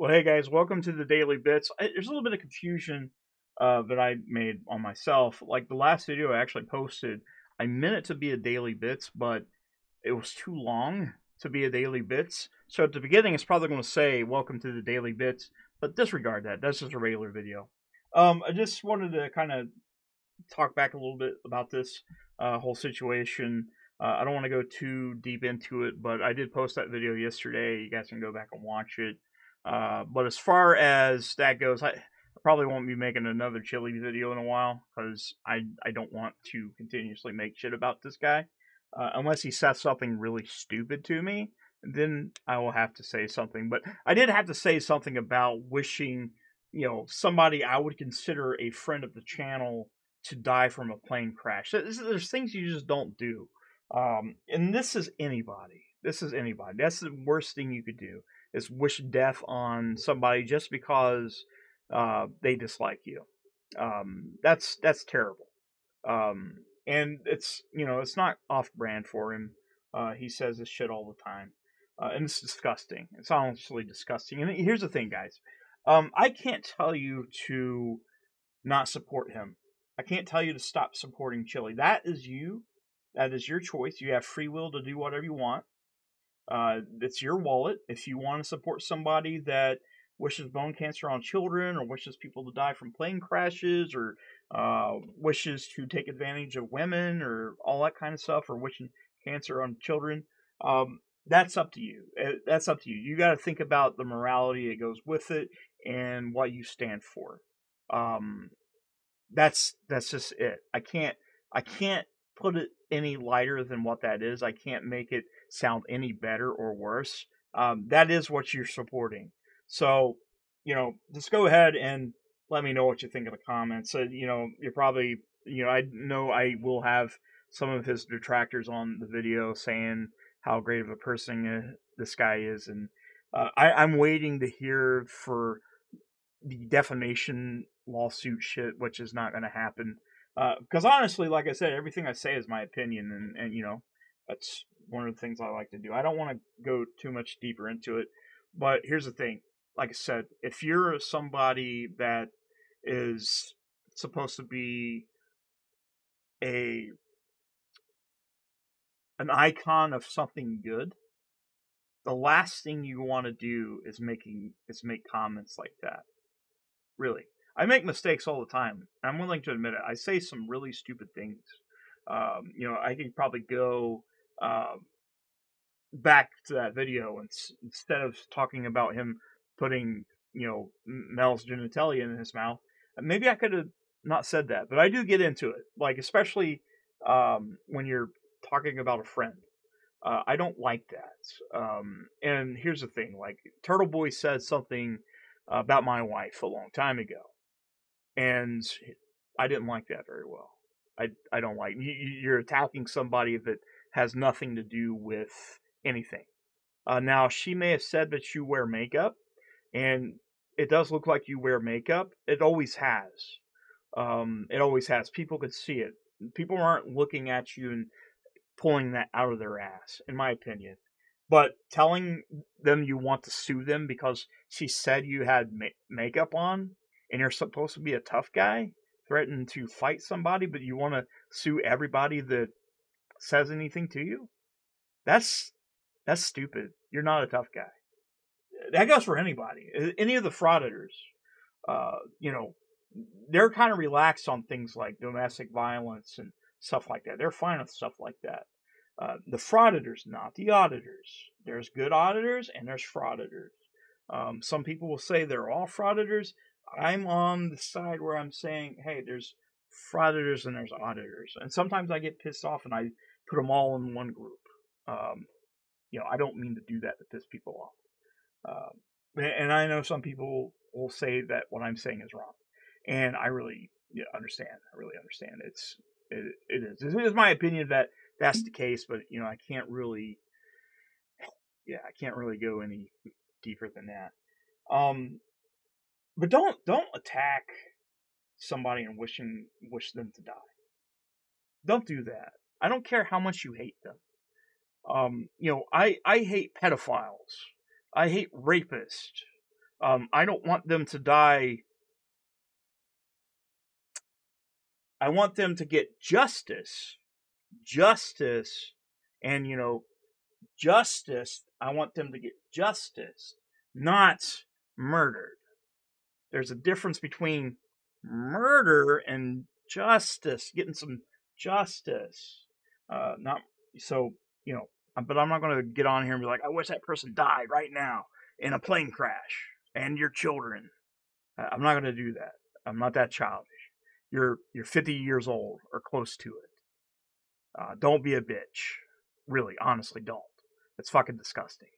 Well, hey guys, welcome to the Daily Bits. There's a little bit of confusion uh, that I made on myself. Like the last video I actually posted, I meant it to be a Daily Bits, but it was too long to be a Daily Bits. So at the beginning, it's probably going to say, Welcome to the Daily Bits, but disregard that. That's just a regular video. Um, I just wanted to kind of talk back a little bit about this uh, whole situation. Uh, I don't want to go too deep into it, but I did post that video yesterday. You guys can go back and watch it. Uh, but as far as that goes, I, probably won't be making another chili video in a while because I I don't want to continuously make shit about this guy uh, unless he says something really stupid to me. Then I will have to say something. But I did have to say something about wishing you know somebody I would consider a friend of the channel to die from a plane crash. There's, there's things you just don't do. Um, and this is anybody. This is anybody. That's the worst thing you could do is wish death on somebody just because uh, they dislike you. Um, that's that's terrible. Um, and it's you know it's not off brand for him. Uh, he says this shit all the time, uh, and it's disgusting. It's honestly disgusting. And here's the thing, guys. Um, I can't tell you to not support him. I can't tell you to stop supporting Chili. That is you. That is your choice. You have free will to do whatever you want. Uh, it's your wallet. If you want to support somebody that wishes bone cancer on children or wishes people to die from plane crashes or uh, wishes to take advantage of women or all that kind of stuff or wishing cancer on children, um, that's up to you. Eh, that's up to you. You got to think about the morality that goes with it and what you stand for. Um, that's that's just it. I can't I can't put it any lighter than what that is. I can't make it sound any better or worse. Um, that is what you're supporting. So, you know, just go ahead and let me know what you think in the comments. So, you know, you're probably, you know, I know I will have some of his detractors on the video saying how great of a person uh, this guy is, and uh, I, I'm waiting to hear for the defamation lawsuit shit, which is not going to happen. Because uh, honestly, like I said, everything I say is my opinion, and, and you know, that's one of the things I like to do. I don't want to go too much deeper into it, but here's the thing. Like I said, if you're somebody that is supposed to be a an icon of something good, the last thing you want to do is making is make comments like that. Really. I make mistakes all the time. I'm willing to admit it. I say some really stupid things. Um, you know, I could probably go um, back to that video and instead of talking about him putting you know Mel's genitalia in his mouth, uh, maybe I could have not said that, but I do get into it, like especially um, when you're talking about a friend. Uh, I don't like that. Um, and here's the thing: like Turtle Boy said something about my wife a long time ago, and I didn't like that very well. I I don't like you, you're attacking somebody that has nothing to do with anything. Uh, now, she may have said that you wear makeup, and it does look like you wear makeup. It always has. Um, it always has. People could see it. People aren't looking at you and pulling that out of their ass, in my opinion. But telling them you want to sue them because she said you had ma- makeup on and you're supposed to be a tough guy, threatening to fight somebody, but you want to sue everybody that says anything to you, that's that's stupid. You're not a tough guy. That goes for anybody. Any of the frauditors, uh, you know, they're kind of relaxed on things like domestic violence and stuff like that. They're fine with stuff like that. Uh, the frauditors, not the auditors. There's good auditors and there's frauditors. Um, some people will say they're all frauditors. I'm on the side where I'm saying, hey, there's frauditors and there's auditors. And sometimes I get pissed off and I put them all in one group. Um, you know, I don't mean to do that to piss people off. Um, and I know some people will say that what I'm saying is wrong, and I really understand. I really understand. It's it, it is. It is my opinion that that's the case, but you know, I can't really. Yeah, I can't really go any deeper than that. Um, but don't don't attack somebody and wishing wish them to die. Don't do that. I don't care how much you hate them. Um, you know, I I hate pedophiles. I hate rapists. Um, I don't want them to die. I want them to get justice, justice, and you know, justice. I want them to get justice, not murdered. There's a difference between murder and justice, getting some justice. Uh, not so you know, but I'm not going to get on here and be like, I wish that person died right now in a plane crash and your children. I'm not going to do that. I'm not that childish. You're you're 50 years old or close to it. Uh, don't be a bitch. Really, honestly, don't. It's fucking disgusting.